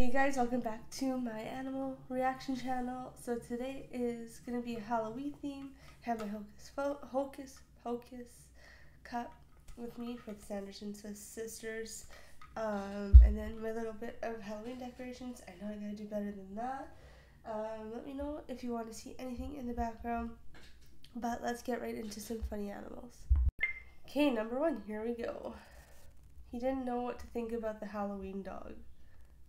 Hey guys, welcome back to my animal reaction channel. So today is gonna be a Halloween theme. I have my Hocus Hocus Pocus cup with me for the Sanderson sisters, um, and then my little bit of Halloween decorations. I know I gotta do better than that. Um, let me know if you want to see anything in the background. But let's get right into some funny animals. Okay, number one, here we go. He didn't know what to think about the Halloween dog.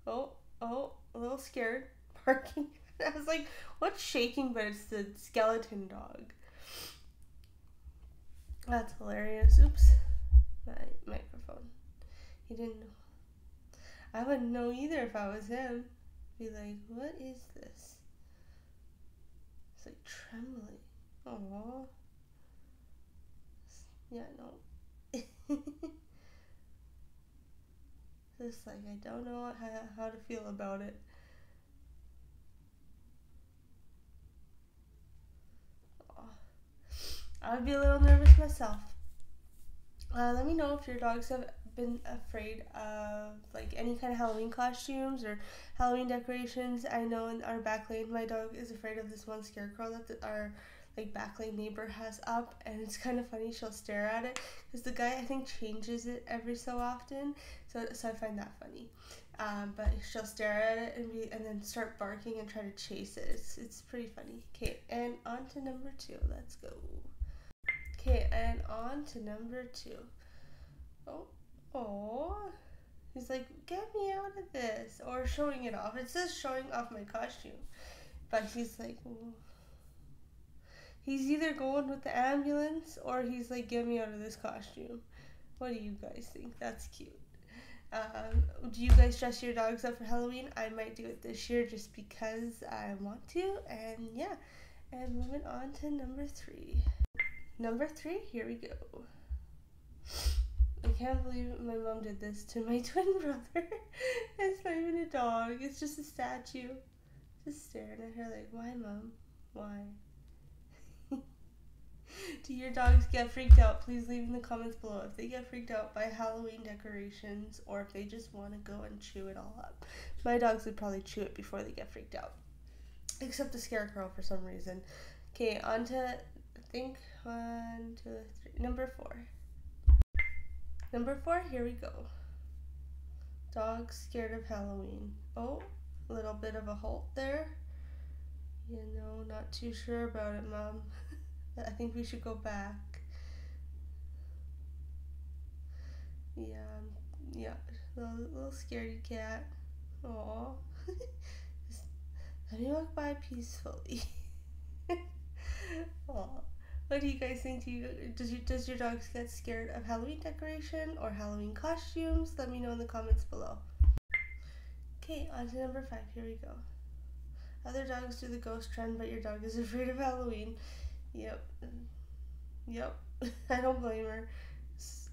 Oh, oh, a little scared, barking. I was like, what's shaking? But it's the skeleton dog. That's hilarious. Oops. My microphone. He didn't know. I wouldn't know either if I was him. Be like, what is this? It's like trembling. Oh. Yeah, no. Just like I don't know how, how to feel about it. Aw. I would be a little nervous myself. Uh, let me know if your dogs have been afraid of like any kind of Halloween costumes or Halloween decorations. I know in our back lane, my dog is afraid of this one scarecrow that our like backlane neighbor has up and it's kind of funny she'll stare at it because the guy i think changes it every so often so, so i find that funny. Um, but she'll stare at it and, be, and then start barking and try to chase it. It's, it's pretty funny. Okay and on to number two. Let's go. Okay and on to number two. Oh oh he's like get me out of this or showing it off. It says showing off my costume. But he's like he's either going with the ambulance or he's like, get me out of this costume. What do you guys think? That's cute. Um, do you guys dress your dogs up for Halloween? I might do it this year just because I want to. And yeah, and moving on to number three. Number three, here we go. I can't believe my mom did this to my twin brother. it's not even a dog, it's just a statue. Just staring at her like, why, mom? Why? Do your dogs get freaked out? Please leave in the comments below if they get freaked out by Halloween decorations or if they just want to go and chew it all up. My dogs would probably chew it before they get freaked out. Except the scarecrow for some reason. Okay, on to, I think, one, two, three. Number four. Number four, here we go. Dogs scared of Halloween. Oh, a little bit of a halt there. You know, not too sure about it, Mom. I think we should go back. Yeah, um, yeah, little, little scaredy cat. Aww. Let me walk by peacefully. Aww. What do you guys think? Do you does you does your dogs get scared of Halloween decoration or Halloween costumes? Let me know in the comments below. Okay, on to number five. Here we go. Other dogs do the ghost trend, but your dog is afraid of Halloween. Yep. Yep. I don't blame her.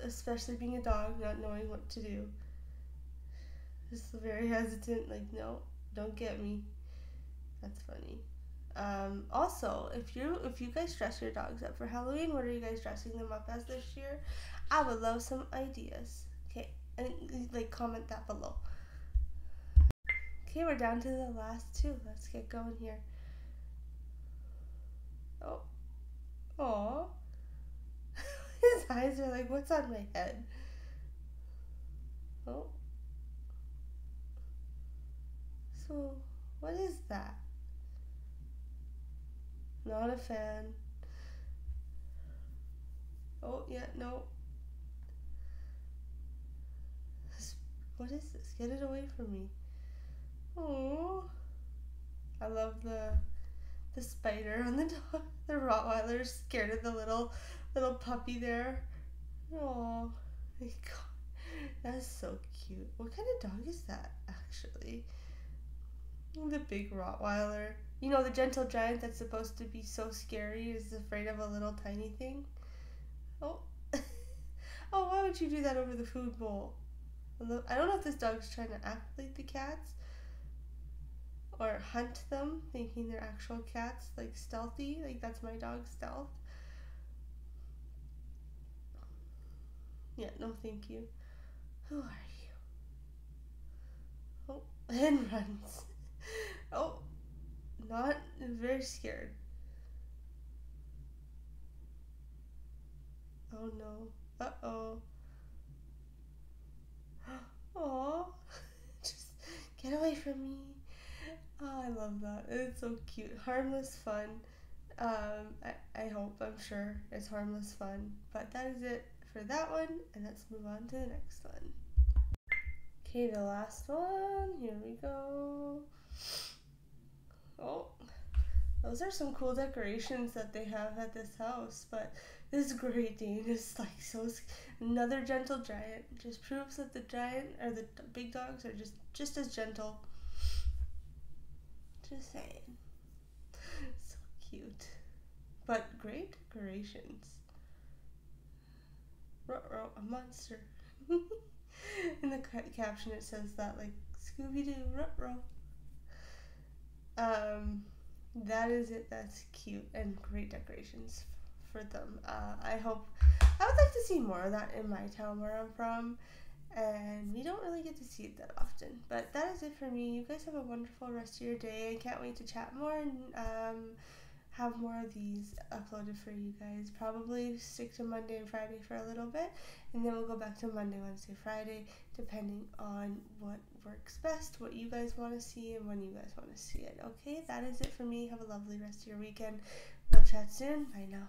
Especially being a dog, not knowing what to do. Just very hesitant, like, no, don't get me. That's funny. Um, also, if you if you guys dress your dogs up for Halloween, what are you guys dressing them up as this year? I would love some ideas. Okay, and like comment that below. Okay, we're down to the last two. Let's get going here. Oh, Aw. His eyes are like, what's on my head? Oh. So, what is that? Not a fan. Oh, yeah, no. What is this? Get it away from me. Oh. I love the the spider on the dog. The Rottweiler scared of the little little puppy there. Oh my god. That's so cute. What kind of dog is that actually? The big Rottweiler. You know, the gentle giant that's supposed to be so scary is afraid of a little tiny thing. Oh. oh, why would you do that over the food bowl? I don't know if this dog's trying to act like the cats, or hunt them thinking they're actual cats, like stealthy. Like that's my dog's stealth. Yeah, no thank you. Who are you? Oh, and runs. Oh, not very scared. Oh no. Uh oh. Oh, just get away from me. Love that. It's so cute. Harmless fun. Um, I, I hope, I'm sure it's harmless fun. But that is it for that one, and let's move on to the next one. Okay, the last one. Here we go. Oh, those are some cool decorations that they have at this house, but this Great Dane is like so. Another gentle giant just proves that the giant or the big dogs are just just as gentle. Just saying. So cute, but great decorations. Ruh-roh, a monster. In the ca- caption, it says that like Scooby Doo, ruh-roh. Um, that is it. That's cute and great decorations for them. Uh, I hope I would like to see more of that in my town where I'm from, and we don't really get to see it that often. But that is it for me. You guys have a wonderful rest of your day. I can't wait to chat more and um, have more of these uploaded for you guys. Probably stick to Monday and Friday for a little bit, and then we'll go back to Monday, Wednesday, Friday, depending on what works best, what you guys want to see, and when you guys want to see it. Okay, that is it for me. Have a lovely rest of your weekend. We'll chat soon. Bye now.